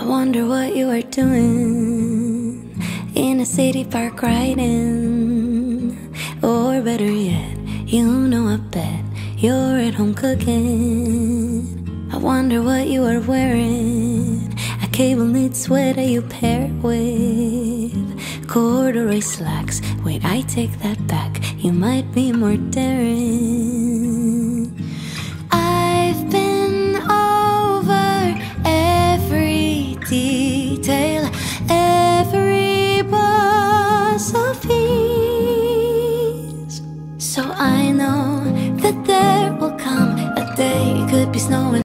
I wonder what you are doing in a city park riding. Or better yet, you know I bet you're at home cooking. I wonder what you are wearing. A cable knit sweater you pair it with corduroy slacks. Wait, I take that back. You might be more daring. detail every buzz of. So I know that there will come a day, it could be snowing.